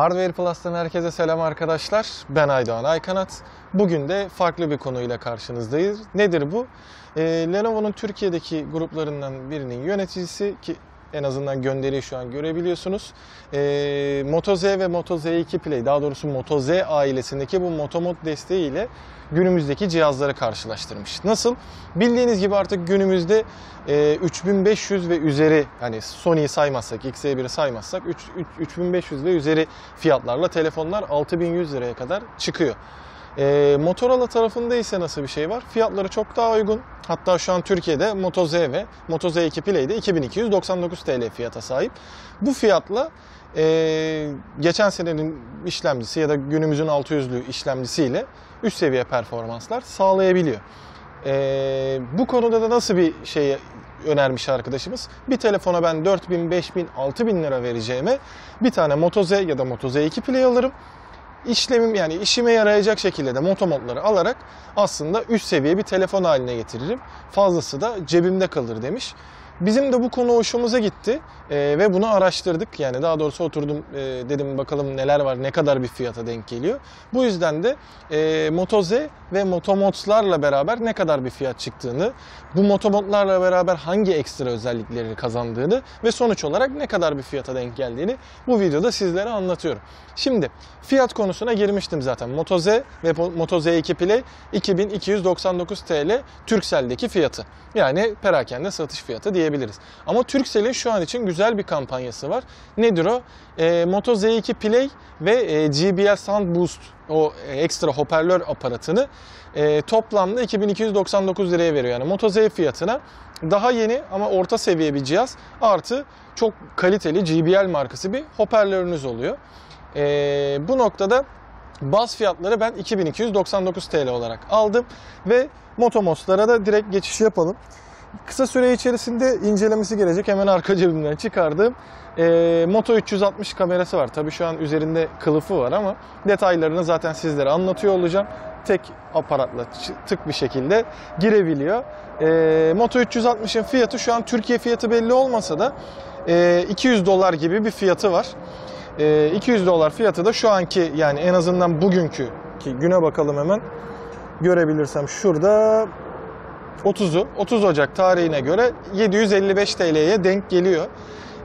Hardware Plus'tan herkese selam arkadaşlar. Ben Aydoğan Aykanat. Bugün de farklı bir konuyla karşınızdayız. Nedir bu? Ee, Lenovo'nun Türkiye'deki gruplarından birinin yöneticisi ki en azından gönderiyi şu an görebiliyorsunuz. Ee, Moto Z ve Moto Z2 Play daha doğrusu Moto Z ailesindeki bu Motomod desteğiyle günümüzdeki cihazları karşılaştırmış. Nasıl? Bildiğiniz gibi artık günümüzde e, 3500 ve üzeri hani Sony'yi saymazsak, XE1'i saymazsak 3, 3, 3500 ve üzeri fiyatlarla telefonlar 6100 liraya kadar çıkıyor. E, Motorola tarafında ise nasıl bir şey var? Fiyatları çok daha uygun. Hatta şu an Türkiye'de Moto Z ve Moto Z2 Play'de 2299 TL fiyata sahip. Bu fiyatla e, geçen senenin işlemcisi ya da günümüzün 600'lü işlemcisiyle üst seviye performanslar sağlayabiliyor. E, bu konuda da nasıl bir şey önermiş arkadaşımız? Bir telefona ben 4000, 5000, 6000 lira vereceğime bir tane Moto Z ya da Moto Z2 Play alırım işlemim yani işime yarayacak şekilde de motomodları alarak aslında üst seviye bir telefon haline getiririm. Fazlası da cebimde kalır demiş. Bizim de bu konu hoşumuza gitti ee, ve bunu araştırdık. Yani daha doğrusu oturdum e, dedim bakalım neler var, ne kadar bir fiyata denk geliyor. Bu yüzden de e, Moto Z ve Motomods'larla beraber ne kadar bir fiyat çıktığını, bu motomodlarla beraber hangi ekstra özellikleri kazandığını ve sonuç olarak ne kadar bir fiyata denk geldiğini bu videoda sizlere anlatıyorum. Şimdi fiyat konusuna girmiştim zaten. Moto Z ve Moto Z2 Play 2299 TL Turkcell'deki fiyatı. Yani perakende satış fiyatı diyebiliriz. Ama Turkcell'in şu an için güzel bir kampanyası var. Nedir o? E, Moto Z2 Play ve e, GBL Sound Boost o ekstra hoparlör aparatını e, toplamda 2299 liraya veriyor. Yani Moto Z fiyatına daha yeni ama orta seviye bir cihaz artı çok kaliteli JBL markası bir hoparlörünüz oluyor. E, bu noktada baz fiyatları ben 2299 TL olarak aldım ve Motomos'lara da direkt geçiş yapalım. Kısa süre içerisinde incelemesi gelecek hemen arka cebimden çıkardığım e, Moto 360 kamerası var. Tabii şu an üzerinde kılıfı var ama detaylarını zaten sizlere anlatıyor olacağım. Tek aparatla tık bir şekilde girebiliyor. E, Moto 360'ın fiyatı şu an Türkiye fiyatı belli olmasa da e, 200 dolar gibi bir fiyatı var. 200 dolar fiyatı da şu anki yani en azından bugünkü ki güne bakalım hemen görebilirsem şurada 30'u 30 Ocak tarihine göre 755 TL'ye denk geliyor.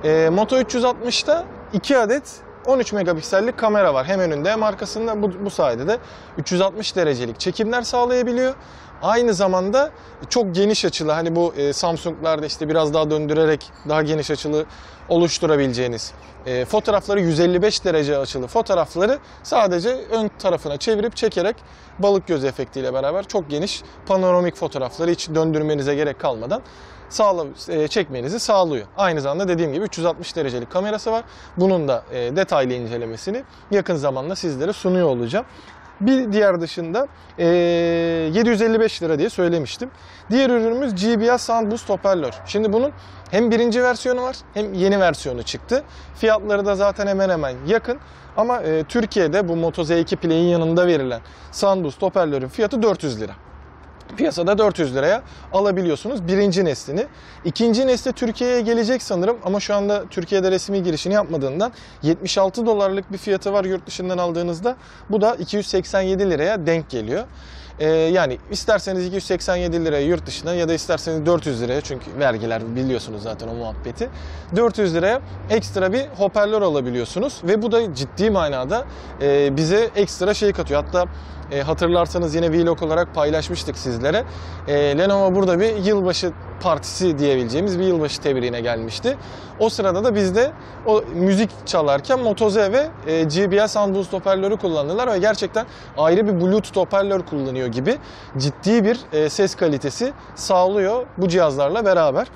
E, Moto 360'da 2 adet 13 megapiksellik kamera var. Hem önünde hem arkasında bu, bu sayede de 360 derecelik çekimler sağlayabiliyor. Aynı zamanda çok geniş açılı hani bu e, Samsung'larda işte biraz daha döndürerek daha geniş açılı oluşturabileceğiniz e, fotoğrafları 155 derece açılı fotoğrafları sadece ön tarafına çevirip çekerek balık göz efektiyle beraber çok geniş panoramik fotoğrafları hiç döndürmenize gerek kalmadan sağla, e, çekmenizi sağlıyor. Aynı zamanda dediğim gibi 360 derecelik kamerası var. Bunun da e, detaylı incelemesini yakın zamanda sizlere sunuyor olacağım. Bir diğer dışında e, 755 lira diye söylemiştim. Diğer ürünümüz GBS Sound Boost hoparlör. Şimdi bunun hem birinci versiyonu var hem yeni versiyonu çıktı. Fiyatları da zaten hemen hemen yakın. Ama e, Türkiye'de bu Moto Z2 Play'in yanında verilen Sound Boost hoparlörün fiyatı 400 lira. Piyasada 400 liraya alabiliyorsunuz birinci neslini. İkinci nesli Türkiye'ye gelecek sanırım ama şu anda Türkiye'de resmi girişini yapmadığından 76 dolarlık bir fiyatı var yurt dışından aldığınızda. Bu da 287 liraya denk geliyor. Ee, yani isterseniz 287 liraya yurt dışına ya da isterseniz 400 liraya çünkü vergiler biliyorsunuz zaten o muhabbeti. 400 liraya ekstra bir hoparlör alabiliyorsunuz ve bu da ciddi manada e, bize ekstra şey katıyor. Hatta e, hatırlarsanız yine vlog olarak paylaşmıştık sizlere. E, Lenovo burada bir yılbaşı partisi diyebileceğimiz bir yılbaşı tebriğine gelmişti. O sırada da bizde o müzik çalarken Moto Z ve e, GBL Sound Boost hoparlörü kullandılar ve gerçekten ayrı bir Bluetooth hoparlör kullanıyor gibi ciddi bir e, ses kalitesi sağlıyor bu cihazlarla beraber.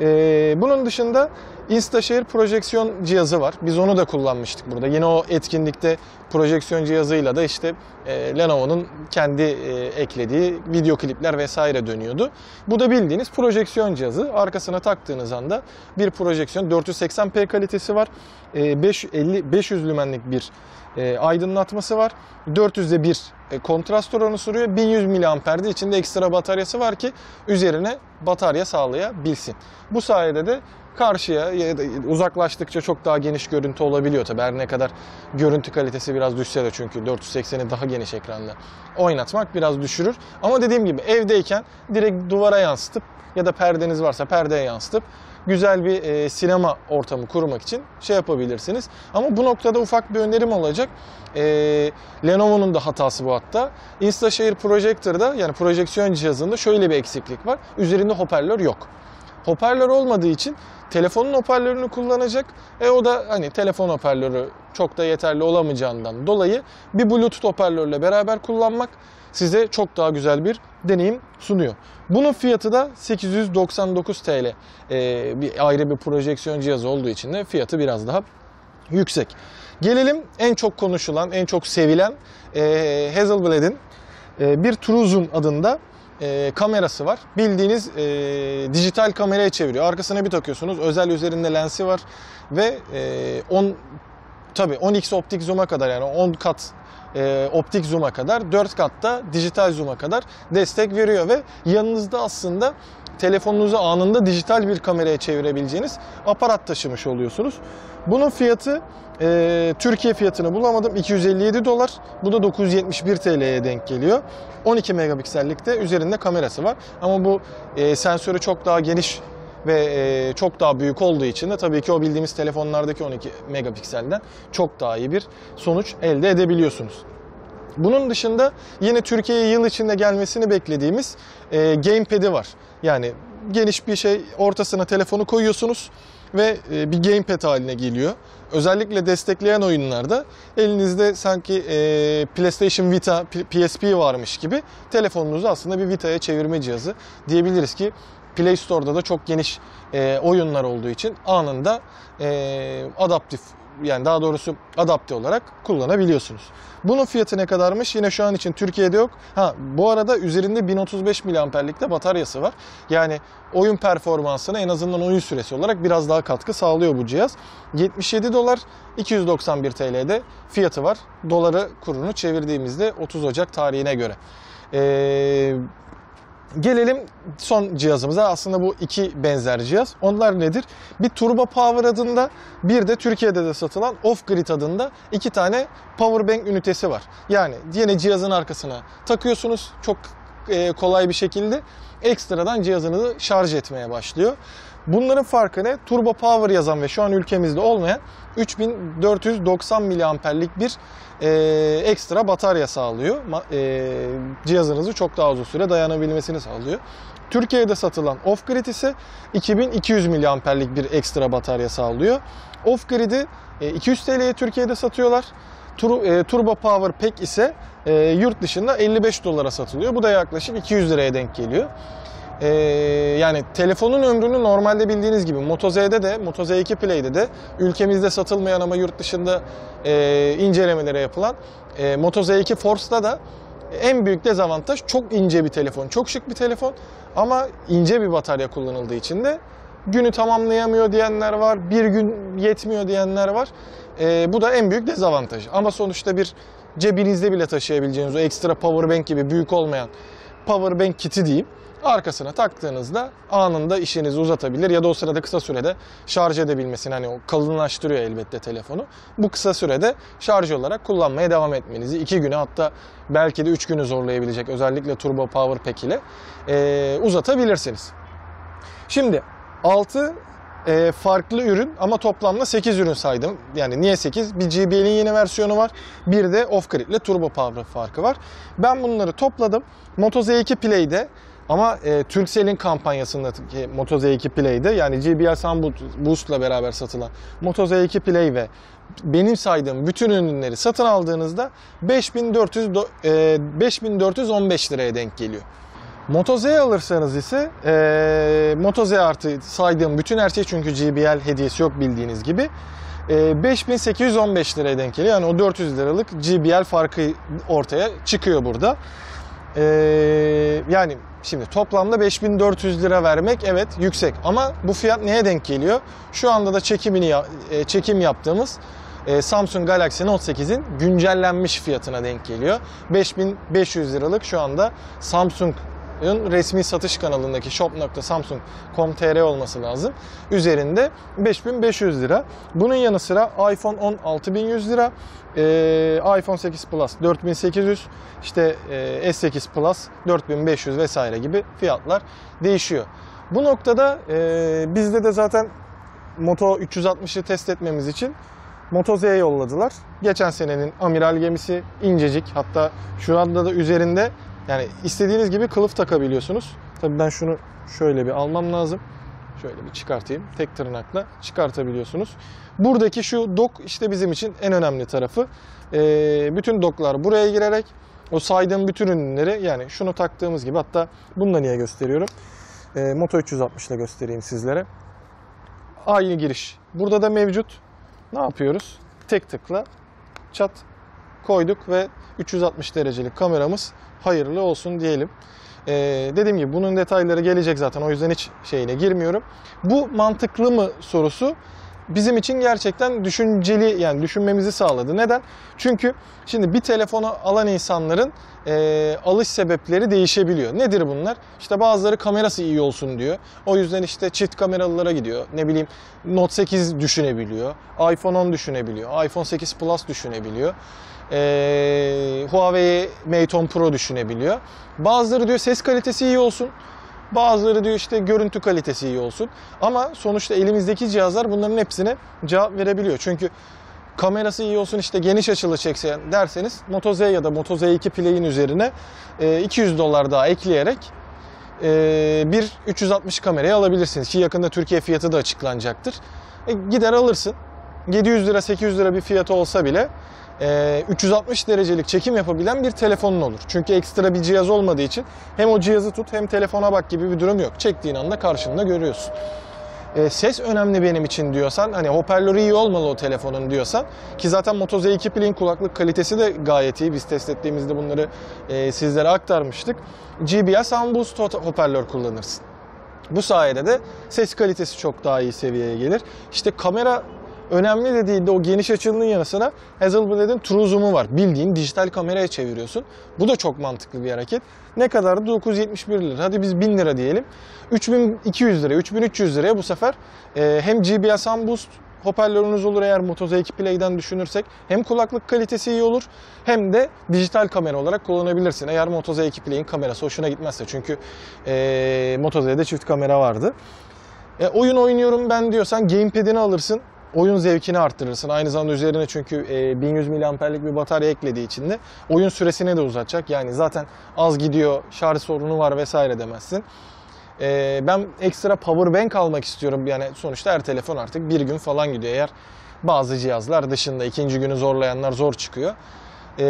Ee, bunun dışında InstaShare projeksiyon cihazı var. Biz onu da kullanmıştık burada. Yine o etkinlikte projeksiyon cihazıyla da işte e, Lenovo'nun kendi e, eklediği video klipler vesaire dönüyordu. Bu da bildiğiniz projeksiyon cihazı. Arkasına taktığınız anda bir projeksiyon 480p kalitesi var. E, 550 500 lümenlik bir e, aydınlatması var. 400'de bir e, kontrast oranı sürüyor. 1100 mAh'de içinde ekstra bataryası var ki üzerine batarya sağlayabilsin. Bu sayede de karşıya ya da uzaklaştıkça çok daha geniş görüntü olabiliyor tabii. Her ne kadar görüntü kalitesi biraz düşse de çünkü 480'i daha geniş ekranda oynatmak biraz düşürür. Ama dediğim gibi evdeyken direkt duvara yansıtıp ya da perdeniz varsa perdeye yansıtıp güzel bir e, sinema ortamı kurmak için şey yapabilirsiniz. Ama bu noktada ufak bir önerim olacak. E, Lenovo'nun da hatası bu hatta. InstaShare Projector'da yani projeksiyon cihazında şöyle bir eksiklik var. Üzerinde hoparlör yok. Hoparlör olmadığı için telefonun hoparlörünü kullanacak. E o da hani telefon hoparlörü çok da yeterli olamayacağından dolayı bir Bluetooth hoparlörle beraber kullanmak size çok daha güzel bir deneyim sunuyor. Bunun fiyatı da 899 TL. Ee, bir ayrı bir projeksiyon cihazı olduğu için de fiyatı biraz daha yüksek. Gelelim en çok konuşulan, en çok sevilen e, Hasselblad'in e, bir True Zoom adında e, kamerası var. Bildiğiniz e, dijital kameraya çeviriyor. Arkasına bir takıyorsunuz. Özel üzerinde lensi var ve e, 10 tabii 10x optik zoom'a kadar yani 10 kat e, optik zoom'a kadar 4 katta dijital zoom'a kadar destek veriyor ve yanınızda aslında telefonunuzu anında dijital bir kameraya çevirebileceğiniz aparat taşımış oluyorsunuz. Bunun fiyatı e, Türkiye fiyatını bulamadım 257 dolar. Bu da 971 TL'ye denk geliyor. 12 megapiksellikte üzerinde kamerası var. Ama bu e, sensörü çok daha geniş ve e, çok daha büyük olduğu için de tabii ki o bildiğimiz telefonlardaki 12 megapikselden çok daha iyi bir sonuç elde edebiliyorsunuz. Bunun dışında yine Türkiye'ye yıl içinde gelmesini beklediğimiz e, gamepad'i var. Yani geniş bir şey ortasına telefonu koyuyorsunuz ve e, bir gamepad haline geliyor. Özellikle destekleyen oyunlarda elinizde sanki e, PlayStation Vita, PSP varmış gibi telefonunuzu aslında bir Vita'ya çevirme cihazı diyebiliriz ki Play Store'da da çok geniş e, oyunlar olduğu için anında adaptif yani daha doğrusu adapte olarak kullanabiliyorsunuz. Bunun fiyatı ne kadarmış? Yine şu an için Türkiye'de yok. Ha bu arada üzerinde 1035 miliamperlik de bataryası var. Yani oyun performansına en azından oyun süresi olarak biraz daha katkı sağlıyor bu cihaz. 77 dolar 291 TL'de fiyatı var. Doları kurunu çevirdiğimizde 30 Ocak tarihine göre. Eee Gelelim son cihazımıza. Aslında bu iki benzer cihaz. Onlar nedir? Bir Turbo Power adında bir de Türkiye'de de satılan Off Grid adında iki tane power bank ünitesi var. Yani yine cihazın arkasına takıyorsunuz çok e, kolay bir şekilde ekstradan cihazınızı şarj etmeye başlıyor. Bunların farkı ne? Turbo Power yazan ve şu an ülkemizde olmayan 3490 miliamperlik bir e, ekstra batarya sağlıyor. E, cihazınızı çok daha uzun süre dayanabilmesini sağlıyor. Türkiye'de satılan off-grid ise 2200 miliamperlik bir ekstra batarya sağlıyor. Off-grid'i e, 200 TL'ye Türkiye'de satıyorlar. Tur, e, Turbo Power Pack ise e, yurt dışında 55 dolara satılıyor. Bu da yaklaşık 200 liraya denk geliyor. Ee, yani telefonun ömrünü normalde bildiğiniz gibi Moto Z'de de Moto Z2 Play'de de ülkemizde satılmayan ama yurt dışında e, incelemelere yapılan e, Moto Z2 Force'da da en büyük dezavantaj çok ince bir telefon. Çok şık bir telefon ama ince bir batarya kullanıldığı için de günü tamamlayamıyor diyenler var, bir gün yetmiyor diyenler var. E, bu da en büyük dezavantaj. Ama sonuçta bir cebinizde bile taşıyabileceğiniz o ekstra power bank gibi büyük olmayan power bank kiti diyeyim arkasına taktığınızda anında işinizi uzatabilir ya da o sırada kısa sürede şarj edebilmesini hani o kalınlaştırıyor elbette telefonu. Bu kısa sürede şarj olarak kullanmaya devam etmenizi 2 güne hatta belki de 3 günü zorlayabilecek özellikle Turbo Power Pack ile e, uzatabilirsiniz. Şimdi 6 e, farklı ürün ama toplamda 8 ürün saydım. Yani niye 8? Bir JBL'in yeni versiyonu var. Bir de off-grid ile Turbo Power farkı var. Ben bunları topladım. Moto Z2 Play'de ama e, Turkcell'in kampanyasındaki Moto Z2 Play'de yani JBL Sun Boost'la beraber satılan Moto Z2 Play ve benim saydığım bütün ürünleri satın aldığınızda 5400 e, 5415 liraya denk geliyor. Moto Z alırsanız ise e, Moto Z artı saydığım bütün her şey çünkü JBL hediyesi yok bildiğiniz gibi. E, 5815 liraya denk geliyor. Yani o 400 liralık JBL farkı ortaya çıkıyor burada. E, yani Şimdi toplamda 5400 lira vermek evet yüksek ama bu fiyat neye denk geliyor? Şu anda da çekimini e, çekim yaptığımız e, Samsung Galaxy Note 8'in güncellenmiş fiyatına denk geliyor. 5500 liralık şu anda Samsung resmi satış kanalındaki shop.samsung.com.tr olması lazım. Üzerinde 5500 lira. Bunun yanı sıra iPhone 10 6100 lira, e, iPhone 8 Plus 4800, işte e, S8 Plus 4500 vesaire gibi fiyatlar değişiyor. Bu noktada e, bizde de zaten Moto 360'ı test etmemiz için Moto Z yolladılar. Geçen senenin amiral gemisi incecik. Hatta şu anda da üzerinde yani istediğiniz gibi kılıf takabiliyorsunuz. Tabii ben şunu şöyle bir almam lazım. Şöyle bir çıkartayım. Tek tırnakla çıkartabiliyorsunuz. Buradaki şu dok işte bizim için en önemli tarafı. Ee, bütün doklar buraya girerek o saydığım bütün ürünleri yani şunu taktığımız gibi hatta bunu da niye gösteriyorum? Ee, Moto 360 ile göstereyim sizlere. Aynı giriş. Burada da mevcut. Ne yapıyoruz? Tek tıkla çat koyduk ve 360 derecelik kameramız hayırlı olsun diyelim. Ee, dediğim gibi bunun detayları gelecek zaten o yüzden hiç şeyine girmiyorum. Bu mantıklı mı sorusu bizim için gerçekten düşünceli yani düşünmemizi sağladı. Neden? Çünkü şimdi bir telefonu alan insanların e, alış sebepleri değişebiliyor. Nedir bunlar? İşte bazıları kamerası iyi olsun diyor. O yüzden işte çift kameralılara gidiyor. Ne bileyim Note 8 düşünebiliyor. iPhone 10 düşünebiliyor. iPhone 8 Plus düşünebiliyor. E, Huawei Mate 10 Pro düşünebiliyor. Bazıları diyor ses kalitesi iyi olsun. Bazıları diyor işte görüntü kalitesi iyi olsun. Ama sonuçta elimizdeki cihazlar bunların hepsine cevap verebiliyor. Çünkü kamerası iyi olsun işte geniş açılı çeksen derseniz Moto Z ya da Moto Z2 Play'in üzerine e, 200 dolar daha ekleyerek e, bir 360 kamerayı alabilirsiniz. Ki yakında Türkiye fiyatı da açıklanacaktır. E, gider alırsın. 700 lira 800 lira bir fiyatı olsa bile e, 360 derecelik çekim yapabilen bir telefonun olur. Çünkü ekstra bir cihaz olmadığı için hem o cihazı tut hem telefona bak gibi bir durum yok. Çektiğin anda karşında görüyorsun. E, ses önemli benim için diyorsan, hani hoparlörü iyi olmalı o telefonun diyorsan ki zaten Moto Z2 Play'in kulaklık kalitesi de gayet iyi. Biz test ettiğimizde bunları e, sizlere aktarmıştık. GBL Sound Boost hoparlör kullanırsın. Bu sayede de ses kalitesi çok daha iyi seviyeye gelir. İşte kamera önemli de değil de o geniş açılının yanı sıra Hasselblad'in True Zoom'u var. Bildiğin dijital kameraya çeviriyorsun. Bu da çok mantıklı bir hareket. Ne kadardı? 971 lira. Hadi biz 1000 lira diyelim. 3200 lira, 3300 liraya bu sefer e, hem GBL Sound Boost hoparlörünüz olur eğer Moto Z2 Play'den düşünürsek. Hem kulaklık kalitesi iyi olur hem de dijital kamera olarak kullanabilirsin. Eğer Moto Z2 Play'in kamerası hoşuna gitmezse. Çünkü e, Moto Z'de çift kamera vardı. E, oyun oynuyorum ben diyorsan gamepad'ini alırsın oyun zevkini arttırırsın. Aynı zamanda üzerine çünkü e, 1100 mAh'lik bir batarya eklediği için de oyun süresini de uzatacak. Yani zaten az gidiyor, şarj sorunu var vesaire demezsin. E, ben ekstra power bank almak istiyorum. Yani sonuçta her telefon artık bir gün falan gidiyor. Eğer bazı cihazlar dışında ikinci günü zorlayanlar zor çıkıyor. E,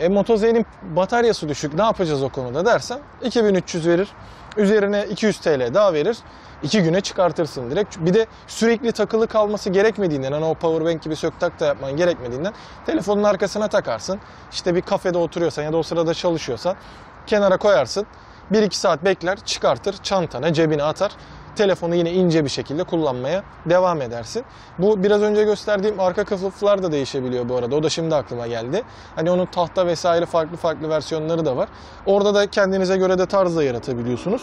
e, Moto Z'nin bataryası düşük ne yapacağız o konuda dersen 2300 verir. Üzerine 200 TL daha verir. 2 güne çıkartırsın direkt. Bir de sürekli takılı kalması gerekmediğinden hani o powerbank gibi sök tak da yapman gerekmediğinden telefonun arkasına takarsın. İşte bir kafede oturuyorsan ya da o sırada çalışıyorsan kenara koyarsın. 1-2 saat bekler, çıkartır, çantana, cebine atar. Telefonu yine ince bir şekilde kullanmaya devam edersin. Bu biraz önce gösterdiğim arka kılıflar da değişebiliyor bu arada. O da şimdi aklıma geldi. Hani onun tahta vesaire farklı farklı versiyonları da var. Orada da kendinize göre de tarz da yaratabiliyorsunuz.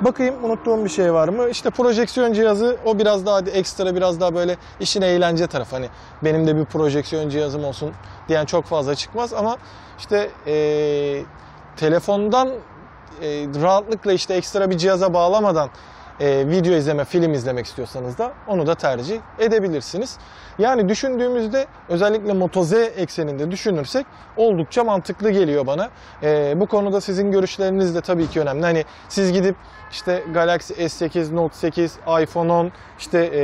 Bakayım unuttuğum bir şey var mı? İşte projeksiyon cihazı o biraz daha ekstra biraz daha böyle işin eğlence tarafı. Hani benim de bir projeksiyon cihazım olsun diyen çok fazla çıkmaz ama işte ee, telefondan rahatlıkla işte ekstra bir cihaza bağlamadan e, video izleme, film izlemek istiyorsanız da onu da tercih edebilirsiniz. Yani düşündüğümüzde özellikle Moto Z ekseninde düşünürsek oldukça mantıklı geliyor bana. E, bu konuda sizin görüşleriniz de tabii ki önemli. Hani siz gidip işte Galaxy S8, Note 8, iPhone 10, işte e,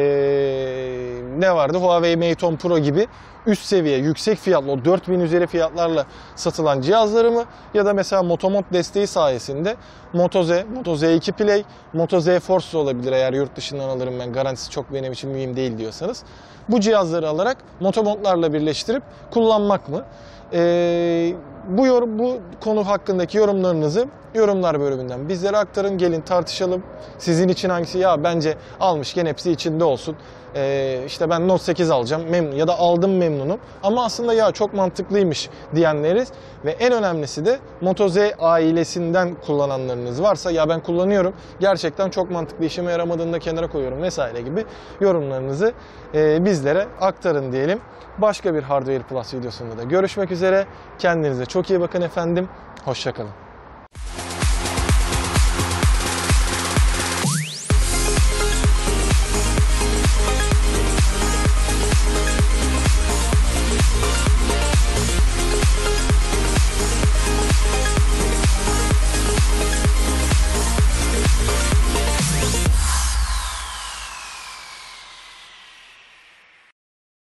ne vardı Huawei Mate 10 Pro gibi üst seviye, yüksek fiyatlı, o 4000 üzeri fiyatlarla satılan cihazları mı ya da mesela Motomod desteği sayesinde Moto Z, Moto Z2 Play, Moto Z Force olabilir eğer yurt dışından alırım ben garantisi çok benim için mühim değil diyorsanız. Bu cihazları alarak motomodlarla birleştirip kullanmak mı? Ee, bu yorum, bu konu hakkındaki yorumlarınızı yorumlar bölümünden bizlere aktarın. Gelin tartışalım. Sizin için hangisi ya bence almışken hepsi içinde olsun. Ee, işte ben Note 8 alacağım memnun ya da aldım memnunum. Ama aslında ya çok mantıklıymış diyenleriz. Ve en önemlisi de Moto Z ailesinden kullananlarınız varsa ya ben kullanıyorum gerçekten çok mantıklı işime yaramadığını da kenara koyuyorum vesaire gibi yorumlarınızı e, bizlere aktarın diyelim. Başka bir Hardware Plus videosunda da görüşmek üzere. Kendinize çok iyi bakın efendim. Hoşçakalın.